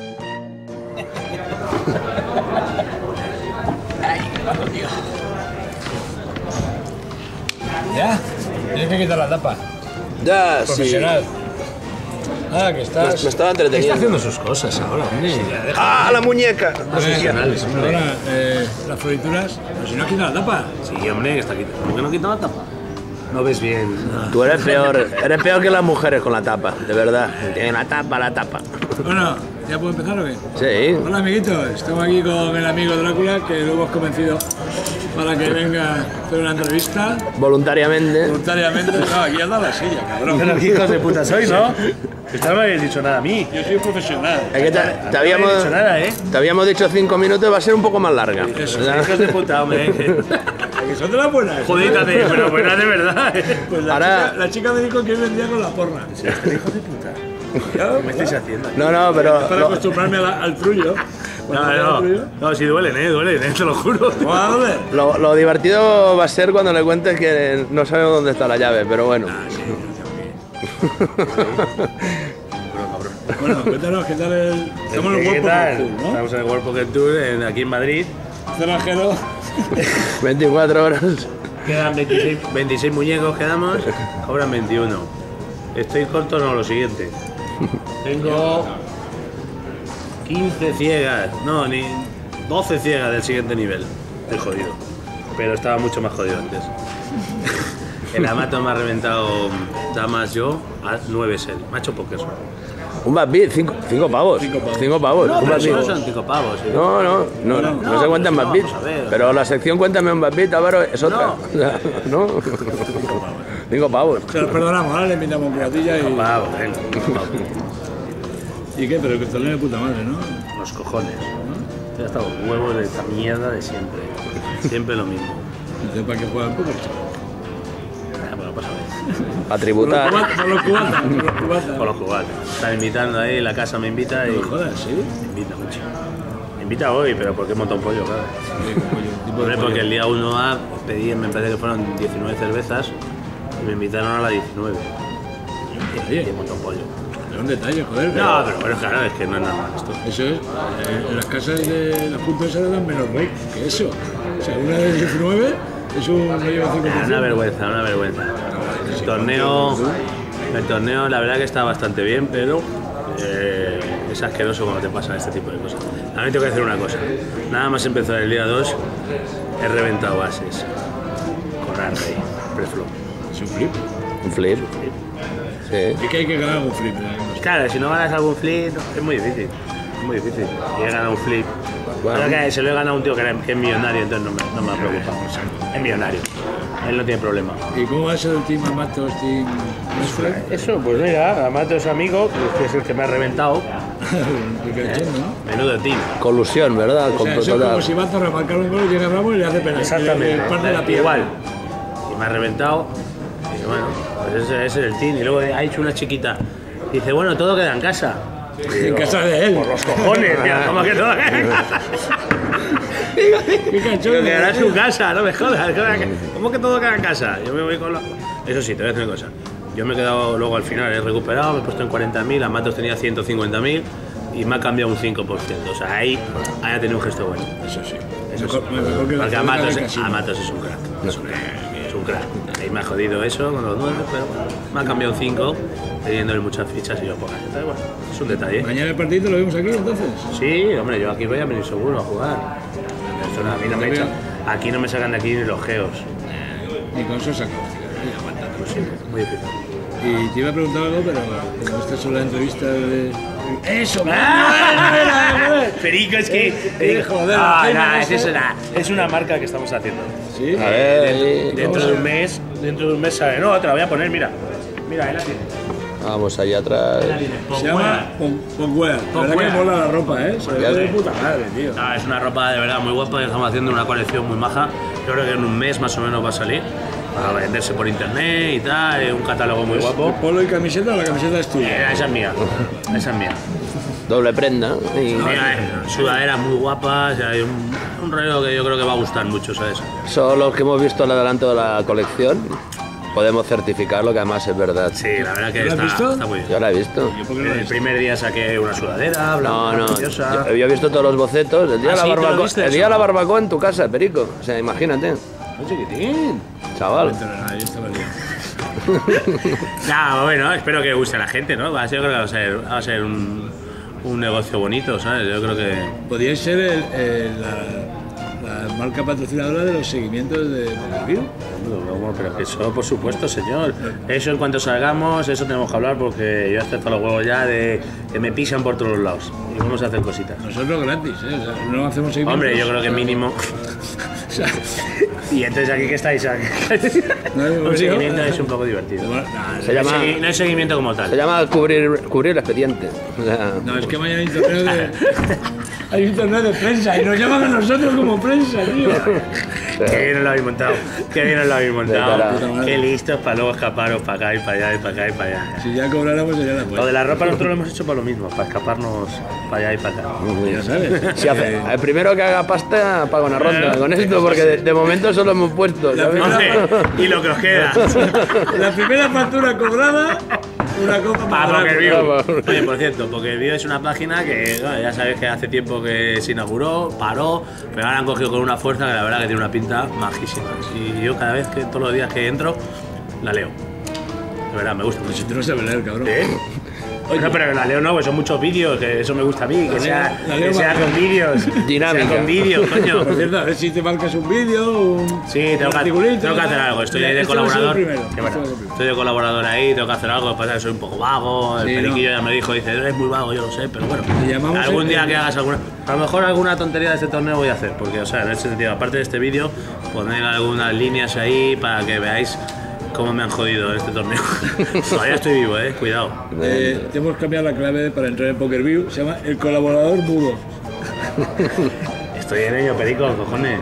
¿Ya? Tienes que quitar la tapa. Ya, sí. Profesional. Ah, que estás... Me, me estaba Está entreteniendo. haciendo sus cosas ahora, hombre. ¡Ah, la muñeca! Profesionales, hombre. Ahora, eh, las frituras... Pero si no has quitado la tapa. Sí, hombre, que está quitando. ¿Por qué no quita la tapa? No ves bien. Tú eres peor, eres peor que las mujeres con la tapa, de verdad. Tienen la tapa, la tapa. Bueno, ¿ya puedo empezar o qué? Sí. Hola amiguitos, estamos aquí con el amigo Drácula que lo hemos convencido para que venga a hacer una entrevista Voluntariamente. voluntariamente. No, aquí has dado la silla, cabrón. Pero qué hijos de puta sois, ¿no? Esta no me habéis dicho nada a mí. Yo soy profesional. Es que te, habíamos, habéis dicho nada, ¿eh? te habíamos dicho cinco minutos, va a ser un poco más larga. Eso, Hijos de puta, hombre. Que son de las buenas. Jodita de, pero buena de verdad. ¿eh? Pues la, Ahora- chica, la chica me dijo que hoy vendría con la porra. Hijos de puta. ¿Qué me estáis haciendo? No, no, pero Para acostumbrarme la- al trullo. No, no. No, si duelen, ¿eh? Duelen, ¿eh? Te lo juro. Lo- lo divertido va a ser cuando le cuentes que no sabemos dónde está la llave, pero bueno. Bueno, cuéntanos, ¿qué tal el...? Estamos en el ¿Qué World tal? Poker Tour, ¿no? Estamos en el World Poker Tour en- aquí en Madrid. Cerrajero. 24 horas. Quedan 26, 26 muñecos, quedamos. Cobran 21. Estoy corto, no, lo siguiente. Tengo 15 ciegas, no, ni 12 ciegas del siguiente nivel. Estoy jodido. Pero estaba mucho más jodido antes. El amato me ha reventado damas yo a 9 sel. Macho porque eso. Un bad beat, cinco, cinco pavos. Cinco pavos. Cinco pavos. No, un pero bad eso beat. no son 5 pavos. ¿eh? No, no, no, no, no, se cuentan a ver. Pero la sección Cuéntame un bad beat, Álvaro, es otra. ¿No? Cinco pavos. Se los perdonamos, ahora le invitamos un cubatilla y... Pavos, venga. ¿Y qué? Pero que torneo de puta madre, ¿no? Los cojones. Ya está los huevos de esta mierda de siempre. Siempre lo mismo. Entonces, ¿para qué juegan poker, chaval? Ah, bueno, pasa a ver. A tributar. por los cubatas, por los cubatas. Por los cubatas. Están invitando ahí, la casa me invita y. No me jodas, ¿sí? Me invita mucho. Me invita hoy, pero porque monta un pollo, claro. Sí, tipo porque el día 1A pedí, me parece que fueron 19 cervezas y me invitaron a la 19. Oye, Y monta un pollo. Es un detalle, joder. No, pero bueno, claro, es que no es normal esto. Eso es, eh, en las casas de las puntas se dan menos rey que eso. O sea, una de 19 es un no lleva 5%. Ah, Una vergüenza, una vergüenza. El torneo, el torneo la verdad que está bastante bien, pero eh, es asqueroso cuando te pasan este tipo de cosas. También tengo que decir una cosa. Nada más empezar el día 2, he reventado bases con Arrey, preflop. Es un flip. Un flip. Sí. Es que hay que ganar un flip. ¿eh? Claro, si no ganas algún flip, es muy difícil. Es muy difícil. Y he ganado un flip. Bueno. Ahora que se lo he ganado a un tío que, era- que es millonario, entonces no me, no me ha preocupado. Es millonario. Él no tiene problema. ¿Y cómo va a ser el team Amatos, team? Eso, pues mira, Amato es amigo, que es el que me ha reventado. ¿no? Menudo team. Colusión, ¿verdad? O sea, eso es Total. como si remarcar un gol y llega Ramos y le hace penal. Exactamente. Y le parte la pierna. Igual. Y me ha reventado. Bueno, pues ese, ese es el team. Y luego ha hecho una chiquita. Dice, bueno, todo queda en casa. En casa de él. Por los cojones, ¿cómo que todo queda en casa? Pero quedará en su casa, no me jodas. ¿Cómo que todo queda en casa? Yo me voy con la... Eso sí, te voy a decir una cosa. Yo me he quedado luego al final, he recuperado, me he puesto en 40.000, Amatos tenía 150.000 y me ha cambiado un 5%. O sea, ahí, ahí ha tenido un gesto bueno. Eso sí. Eso Mejor- sí. mejor que la Porque del casino. Amatos es un crack. Es un crack. Crack. Ahí me ha jodido eso con los nueve, pero bueno, me ha cambiado un 5, teniéndole muchas fichas y yo. Entonces, bueno, es un detalle. Mañana el partido lo vemos aquí entonces. Sí, hombre, yo aquí voy a venir seguro a jugar. No, a mí no me echan. Aquí no me sacan de aquí ni los geos. Ni con Sosa. Pues sí, muy difícil. Y te iba a preguntar algo, pero como esta es la entrevista de. ¡Eso! Perico, es que. Eh, joder, Ah, Jaime, nah, no es, eso, es una marca que estamos haciendo. ¿Sí? A ver, Dentro de un mes, dentro de un mes sale. No, te la voy a poner, mira. Mira, ahí la tienes. vamos allá atrás. Se llama. La verdad que mola la ropa, ¿eh? Se ve Ya de puta madre, tío. Ah, es una ropa de verdad muy guapa y estamos haciendo una colección muy maja. Yo creo que en un mes más o menos va a salir. Para venderse por internet y tal, eh, un catálogo muy guapo. ¿Polo y camiseta o la camiseta es Eh, tuya? esa es mía, esa es mía. Doble prenda. y Mira, eh, sudaderas muy guapas, hay un, un rollo que yo creo que va a gustar mucho, ¿sabes? son los que hemos visto al adelanto de la colección. podemos certificarlo, que además es verdad. Sí, la verdad que ¿Lo has está, visto? está muy bien. Yo la he visto. Yo no El visto. primer día saqué una sudadera, No, blanca, no. preciosa. Yo, yo he visto todos los bocetos. El día, Ah, de la sí, ¿te lo barbacoa, el día de la barbacoa en tu casa, Perico. O sea, imagínate, Chiquitín. chaval. Nada, bueno, espero que guste a la gente, ¿no? Va a ser, yo creo que va a ser, va a ser un, un negocio bonito, ¿sabes? Yo creo que... Podríais ser el- el- la, la marca patrocinadora de los seguimientos de Review. Bueno, pero que eso, por supuesto, señor. Eso en cuanto salgamos, eso tenemos que hablar porque yo hasta los huevos ya de que me pisan por todos los lados. Y vamos a hacer cositas. Nosotros gratis, ¿eh? O sea, no hacemos seguimientos. Hombre, yo creo que mínimo. O sea, Y entonces aquí que estáis. No hay un seguimiento es un poco divertido. nah, Se llama, No es seguimiento como se tal. llama cubrir, cubrir el expediente. O sea, No, es que mañana hay un torneo de. hay un torneo de prensa y nos llaman a nosotros como prensa, tío. Qué bien os lo habéis montado. Qué bien os lo habéis montado. Qué listos para luego escaparos para acá y para allá y para acá y para allá. Si ya cobráramos sería la Lo de pues. la ropa nosotros lo hemos hecho para lo mismo, para escaparnos para allá y para acá. Ya sabes. si hace- Eh, el primero que haga pasta paga una ronda con esto, porque de, de momento solo hemos puesto. ¿sabes? primera- y lo que os queda. la primera factura cobrada, una copa Para para Poker Vamos. View. Oye, por cierto, Poker View es una página que bueno, ya sabéis que hace tiempo que se inauguró, paró, pero ahora han cogido con una fuerza que la verdad que tiene una pinta majísima. Y yo cada vez que, todos los días que entro, la leo. De verdad, me gusta mucho. Si tú no sabes leer, cabrón. ¿Eh? No, pero la leo no, pues son muchos vídeos, que eso me gusta a mí, que sea, que sea con vídeos. Dinámica. Sea con vídeos, coño. Por cierto, a ver si te marcas un vídeo, un. Sí, tengo un que, articulito, tengo que hacer algo. Estoy ahí de Este colaborador. este bueno. Estoy de colaborador ahí, tengo que hacer algo. Pasa que soy un poco vago. El Sí, periquillo no. ya me dijo, dice, eres muy vago, yo lo sé, pero bueno. Algún día que hagas alguna. A lo mejor alguna tontería de este torneo voy a hacer. Porque, o sea, en ese sentido, aparte de este vídeo, poner algunas líneas ahí para que veáis cómo me han jodido este torneo. Todavía estoy vivo, eh, cuidado. Eh, tenemos que cambiar la clave para entrar en Poker View. Se llama el colaborador mudo. Estoy en ello, perico, cojones.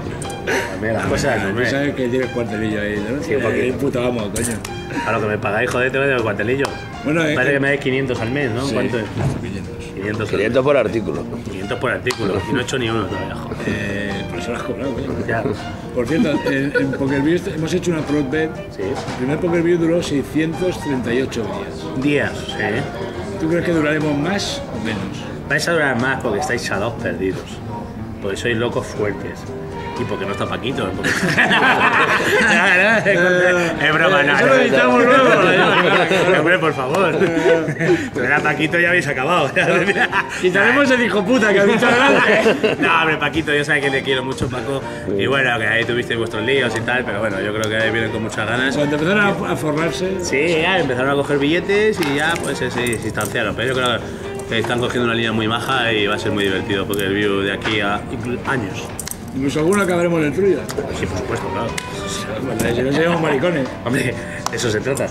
Las cosas, Tú hombre. sabes que tienes cuartelillo ahí, ¿no? Sí, un poquito. Eh, puta vamos, coño. A lo que me pagáis, joder, te voy a dar el cuartelillo. Bueno, eh, Parece eh, que me dais 500 al mes, ¿no? Sí. ¿Cuánto es? 500. 500 al 500 por artículo. 500 por artículo. Y no he hecho ni uno todavía, joder. Eh, por eso lo has cobrado, coño. Ya. Por cierto, en, en Poker View hemos hecho una prod bet. Sí. El primer Poker View duró 638 días. Días, sí. ¿Tú crees que duraremos más o menos? Vais a durar más porque estáis salados perdidos. Porque sois locos fuertes. Y porque no está Paquito. Porque... No, es, broma, no. Eso no, lo editamos luego. Hombre, por favor. Era Paquito ya habéis acabado. Quitaremos el hijo puta que ha dicho adelante. No, hombre, Paquito, yo sé que te quiero mucho, Paco. Y bueno, que ahí tuvisteis vuestros líos y tal, pero bueno, yo creo que ahí vienen con muchas ganas. Cuando empezaron a, forrarse, Sí, ya empezaron a coger billetes y ya pues se, se distanciaron. Pero yo creo que están cogiendo una línea muy maja y va a ser muy divertido porque el view de aquí a años. Incluso alguno acabaremos en el Trulla. Sí, por supuesto, claro. Bueno, Si no seríamos maricones. Hombre, de eso se trata.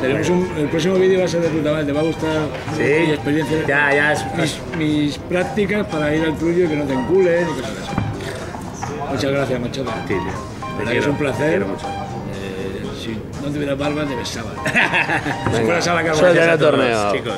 Tenemos un, el próximo vídeo va a ser de puta madre, te va a gustar mi Sí, experiencia. ya, ya es. mis, mis prácticas para ir al Trullo y que no te enculen y cosas así. Muchas gracias, Machado. Sí, quiero, es un placer. quiero mucho. Eh, si no tuviera barba, te besaba. si fueras a la torneo. chicos.